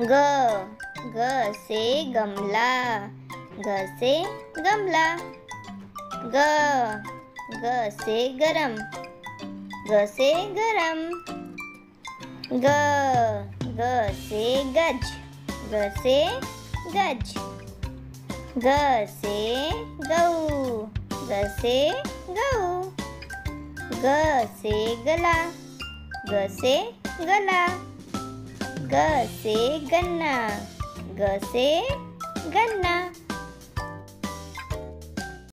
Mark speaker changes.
Speaker 1: ग ग से गमला ग से गमला ग ग से गरम ग से गरम ग ग से गज ग से गज ग से गऊ ग से गऊ ग से गला ग से गला ग से गन्ना। ग से गन्ना।